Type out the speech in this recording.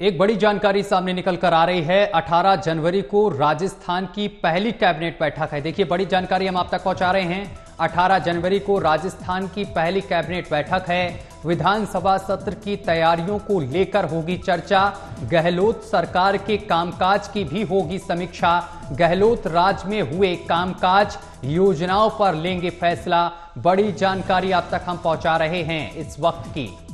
एक बड़ी जानकारी सामने निकल कर आ रही है। 18 जनवरी को राजस्थान की पहली कैबिनेट बैठक है। देखिए, बड़ी जानकारी हम आप तक पहुँचा रहे हैं। 18 जनवरी को राजस्थान की पहली कैबिनेट बैठक है। विधानसभा सत्र की तैयारियों को लेकर होगी चर्चा। गहलोत सरकार के कामकाज की भी होगी समीक्षा। गहलोत राज में हुए कामकाज, योजनाओं पर लेंगे फैसला। बड़ी जानकारी आप तक हम पहुँचा रहे हैं इस वक्त की।